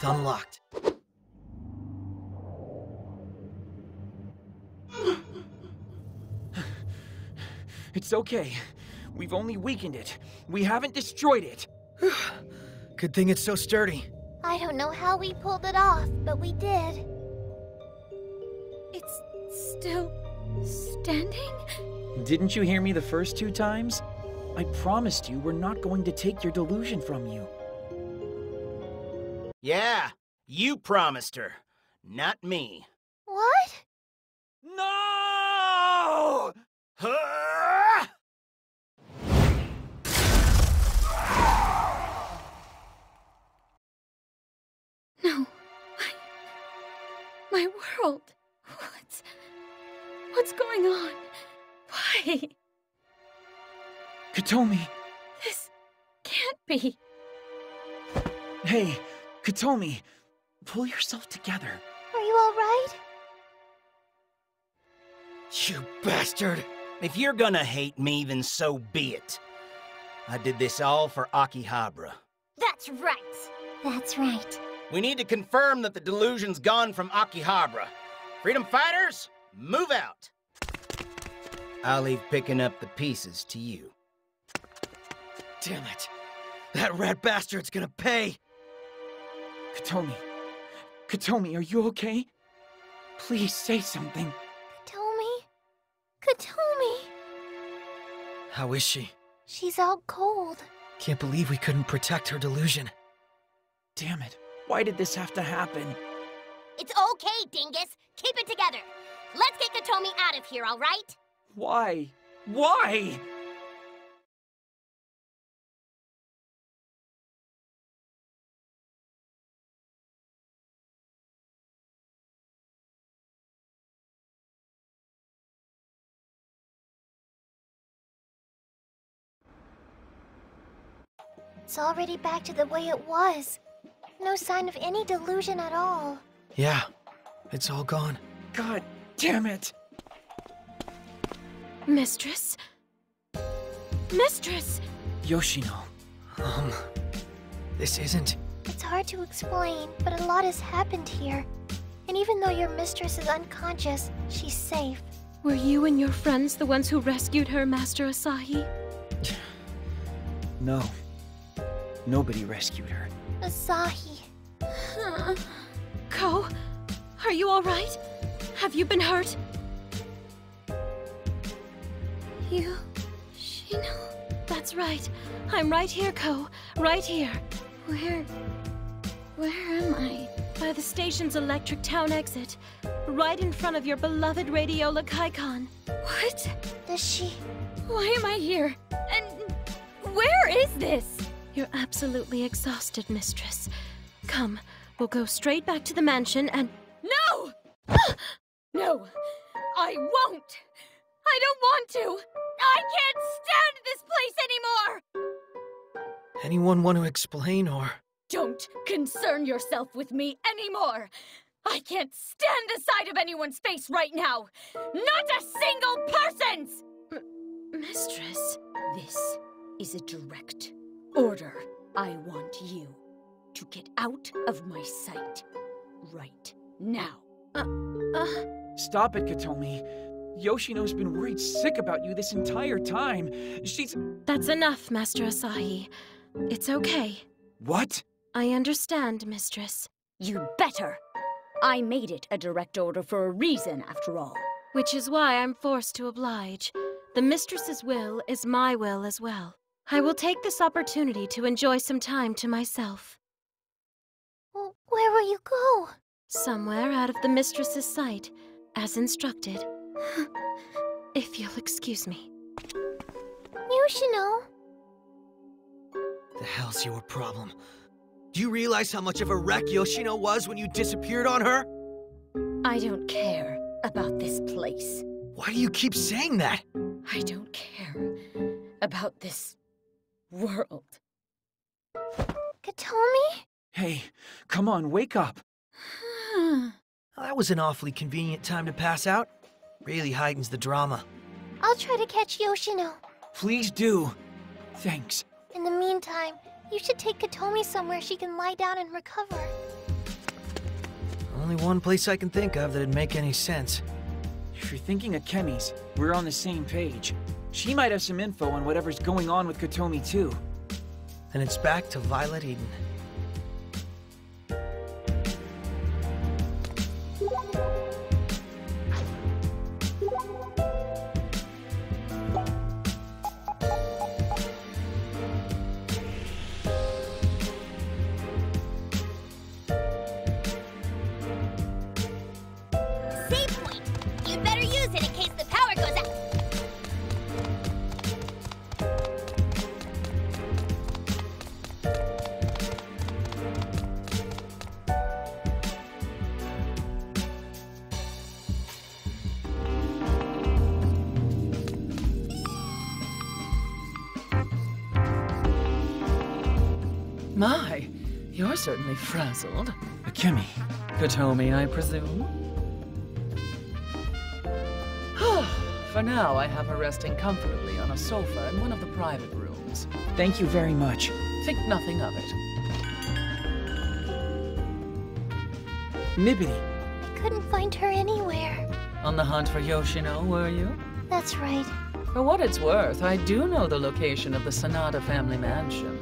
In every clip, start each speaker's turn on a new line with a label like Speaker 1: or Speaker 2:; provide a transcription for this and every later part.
Speaker 1: strength unlocked.
Speaker 2: It's okay. We've only weakened it. We haven't destroyed it.
Speaker 1: Good thing it's so sturdy.
Speaker 3: I don't know how we pulled it off, but we did.
Speaker 4: It's still standing?
Speaker 2: Didn't you hear me the first two times? I promised you we're not going to take your delusion from you.
Speaker 5: Yeah, you promised her, not me.
Speaker 3: What?
Speaker 2: No!
Speaker 4: No. I... My world. What's... What's going on? Why?
Speaker 2: Kotomi!
Speaker 4: This can't be.
Speaker 2: Hey, Kotomi! Pull yourself together.
Speaker 3: Are you alright?
Speaker 1: You bastard!
Speaker 5: If you're gonna hate me, then so be it. I did this all for Akihabara.
Speaker 3: That's right. That's right.
Speaker 5: We need to confirm that the delusion's gone from Akihabara. Freedom fighters, move out. I'll leave picking up the pieces to you.
Speaker 1: Damn it. That rat bastard's gonna pay.
Speaker 2: Kotomi. Kotomi, are you okay? Please say something.
Speaker 3: Kotomi? Kotomi?
Speaker 1: How is she?
Speaker 3: She's out cold.
Speaker 1: Can't believe we couldn't protect her delusion.
Speaker 2: Damn it. Why did this have to happen?
Speaker 6: It's okay, Dingus. Keep it together. Let's get Kotomi out of here, all right?
Speaker 2: Why? Why?
Speaker 3: It's already back to the way it was. No sign of any delusion at all.
Speaker 1: Yeah, it's all gone.
Speaker 2: God damn it.
Speaker 4: Mistress? Mistress!
Speaker 2: Yoshino.
Speaker 1: Um, this isn't.
Speaker 3: It's hard to explain, but a lot has happened here. And even though your mistress is unconscious, she's safe.
Speaker 4: Were you and your friends the ones who rescued her, Master Asahi?
Speaker 2: No. Nobody rescued her.
Speaker 3: Asahi.
Speaker 4: Ko, are you alright? Have you been hurt? You. Shino. That's right. I'm right here, Ko. Right here. Where. Where am I? By the station's Electric Town exit. Right in front of your beloved Radio Kaikan. What?
Speaker 3: Does she.
Speaker 4: Why am I here? And where is this? You're absolutely exhausted, mistress. Come, we'll go straight back to the mansion and. No! no! I won't! I don't want to! I can't stand this place anymore!
Speaker 1: Anyone want to explain or.
Speaker 4: Don't concern yourself with me anymore! I can't stand the sight of anyone's face right now! Not a single person's! M- mistress, this is a direct order. I want you to get out of my sight right now. Uh, uh,
Speaker 2: Stop it, Kotomi. Yoshino's been worried sick about you this entire time. She's.
Speaker 4: that's enough, Master Asahi. It's okay.
Speaker 2: What?
Speaker 4: I understand, mistress.
Speaker 6: You better. I made it a direct order for a reason, after all.
Speaker 4: Which is why I'm forced to oblige. The mistress's will is my will as well. I will take this opportunity to enjoy some time to myself.
Speaker 3: Where will you go?
Speaker 4: Somewhere out of the mistress's sight, as instructed. if you'll excuse me.
Speaker 3: Yoshino.
Speaker 1: The hell's your problem? Do you realize how much of a wreck Yoshino was when you disappeared on her?
Speaker 6: I don't care about this place.
Speaker 1: Why do you keep saying that?
Speaker 6: I don't care about this world.
Speaker 3: Kotomi?
Speaker 2: Hey, come on, wake up.
Speaker 1: Oh, that was an awfully convenient time to pass out. Really heightens the drama.
Speaker 3: I'll try to catch Yoshino.
Speaker 2: Please do. Thanks.
Speaker 3: In the meantime, you should take Kotomi somewhere she can lie down and recover.
Speaker 1: Only one place I can think of that'd make any sense.
Speaker 2: If you're thinking of Kemi's, we're on the same page. She might have some info on whatever's going on with Kotomi, too.
Speaker 1: And it's back to Violet Eden.
Speaker 7: You're certainly frazzled.
Speaker 2: Kemi,
Speaker 7: Kotomi, I presume? For now, I have her resting comfortably on a sofa in one of the private rooms.
Speaker 2: thank you very much.
Speaker 7: Think nothing of it.
Speaker 2: Nibbity,
Speaker 3: Couldn't find her anywhere.
Speaker 7: On the hunt for Yoshino, were you?
Speaker 3: That's right.
Speaker 7: For what it's worth, I do know the location of the Sonoda family mansion.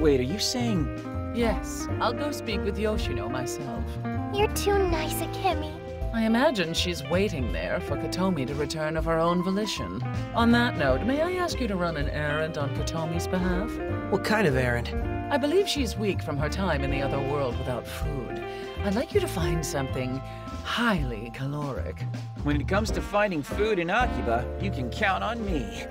Speaker 2: wait, are you saying...
Speaker 7: Yes, I'll go speak with Yoshino myself.
Speaker 3: You're too nice, Akemi.
Speaker 7: I imagine she's waiting there for Kotomi to return of her own volition. On that note, may I ask you to run an errand on Kotomi's behalf?
Speaker 1: What kind of errand?
Speaker 7: I believe she's weak from her time in the other world without food. I'd like you to find something highly caloric.
Speaker 2: When it comes to finding food in Akiba, you can count on me.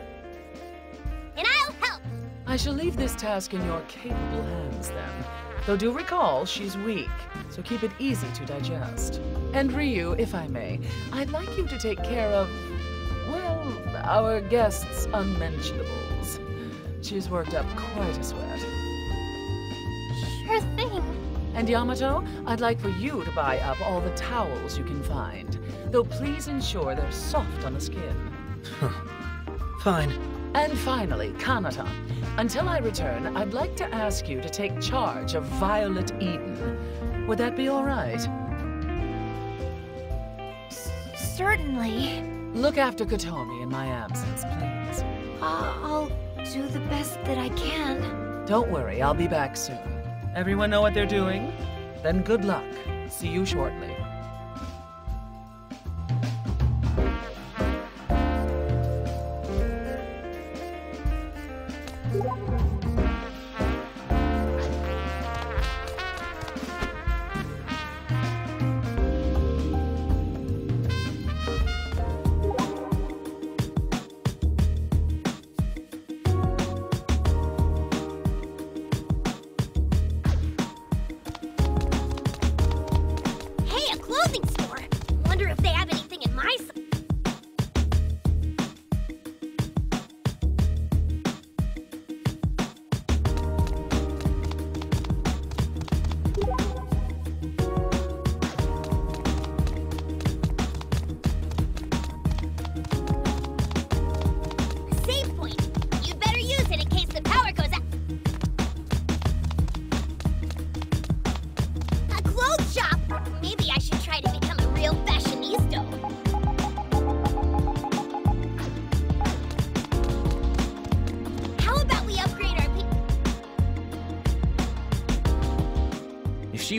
Speaker 6: And I'll.
Speaker 7: I shall leave this task in your capable hands then. Though do recall, she's weak, so keep it easy to digest. And Ryu, if I may, I'd like you to take care of, well, our guest's unmentionables. She's worked up quite a sweat.
Speaker 3: Sure thing.
Speaker 7: And Yamato, I'd like for you to buy up all the towels you can find. Though please ensure they're soft on the skin.
Speaker 1: Fine.
Speaker 7: And finally, Kanata. Until I return, I'd like to ask you to take charge of Violet Eden. Would that be all right?
Speaker 3: Certainly.
Speaker 7: Look after Kotomi in my absence, please.
Speaker 3: Uh, I'll do the best that I can.
Speaker 7: Don't worry, I'll be back soon. Everyone know what they're doing? Then good luck. See you shortly.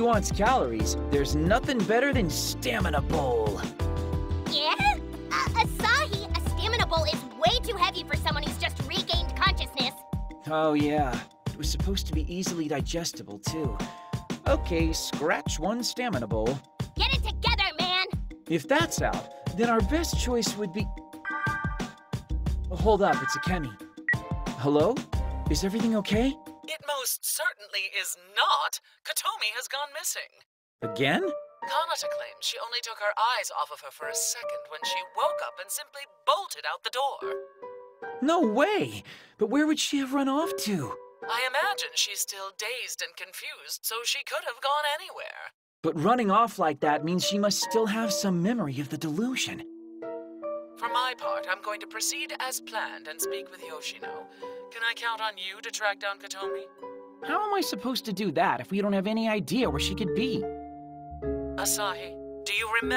Speaker 2: Wants calories, there's nothing better than Stamina Bowl.
Speaker 6: Yeah? Uh, Asahi, a stamina bowl is way too heavy for someone who's just regained consciousness.
Speaker 2: Oh, yeah. It was supposed to be easily digestible, too. Okay, scratch one Stamina Bowl.
Speaker 6: Get it together, man!
Speaker 2: If that's out, then our best choice would be. Oh, hold up, it's Akemi. Hello? Is everything okay?
Speaker 7: Most certainly is not. Kotomi has gone missing.
Speaker 2: Again?
Speaker 7: Kanata claims she only took her eyes off of her for a second when she woke up and simply bolted out the door.
Speaker 2: No way! But where would she have run off to?
Speaker 7: I imagine she's still dazed and confused, so she could have gone anywhere.
Speaker 2: But running off like that means she must still have some memory of the delusion.
Speaker 7: For my part, I'm going to proceed as planned and speak with Yoshino. Can I count on you to track down Kotomi?
Speaker 2: How am I supposed to do that if we don't have any idea where she could be?
Speaker 7: Asahi, do you remember?